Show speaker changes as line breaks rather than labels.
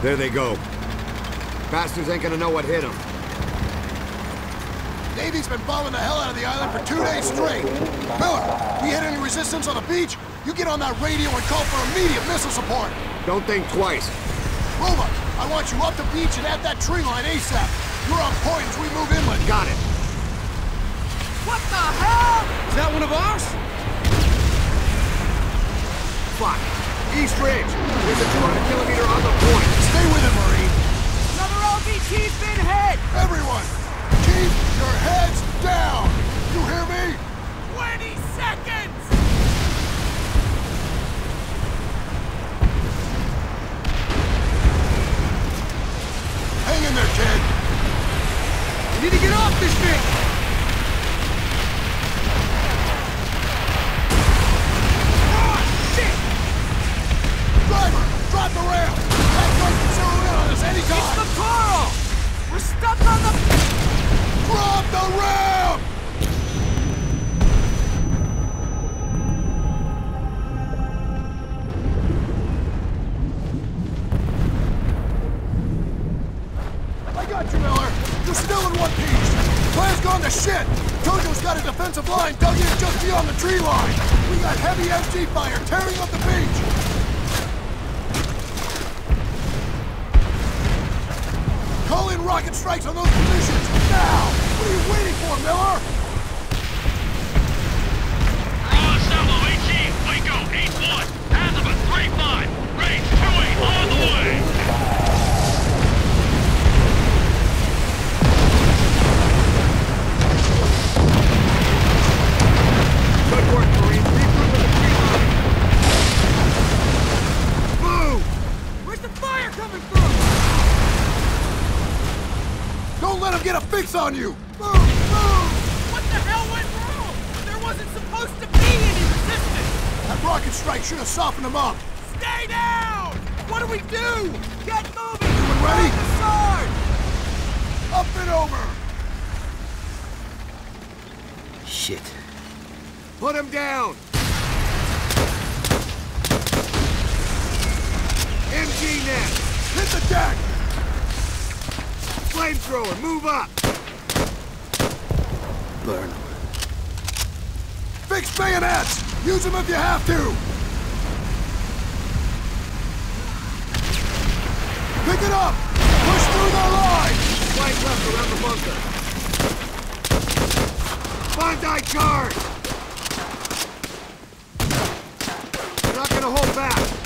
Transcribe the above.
There they go. Bastards ain't gonna know what hit them.
Navy's been bombing the hell out of the island for two days straight. Miller, we hit any resistance on the beach, you get on that radio and call for immediate missile support.
Don't think twice.
Roma, I want you up the beach and at that tree line ASAP. You're on point as we move inland.
Got it.
What the hell? Is that one of ours?
Fuck. East Ridge. There's a 200 kilometer on the point.
Stay with it, Marine.
Another LVT's been hit!
Everyone, keep your heads down. You hear me?
20 seconds!
Hang in there, kid.
You need to get off this thing!
You're still in one piece. Plan's gone to shit. Tojo's got a defensive line dug in just beyond the tree line. We got heavy MG fire tearing up the beach. Call in rocket strikes on those positions, now! What are you waiting for, Miller?
Solo, 18, Waco, 8-1, on
you! Move, move!
What the hell went wrong? There wasn't supposed to be any resistance!
That rocket strike should have softened them up.
Stay down! What do we do? Get moving!
Everyone ready?
Grab the sword!
Up and over!
Shit.
Put him down! MG net!
Hit the deck!
Flamethrower, move up!
Burn.
Fix bayonets! Use them if you have to! Pick it up! Push through their line!
Flank left around the bunker. Banzai charge! We're not gonna hold back.